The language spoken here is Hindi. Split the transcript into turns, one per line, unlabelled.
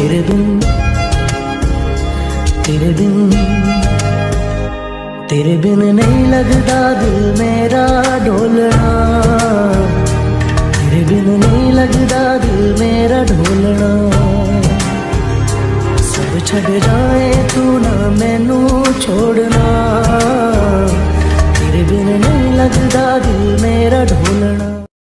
तेरे बिन तेरे बिन तेरे बिन नहीं लगता दिल मेरा ढोलना। तेरे बिन नहीं लगता दिल मेरा ढोलना। सब छड़ जाए तू ना मैनू छोड़ना। तेरे बिन नहीं लगता दिल मेरा ढोलना।